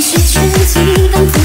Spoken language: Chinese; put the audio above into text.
试卷记忆档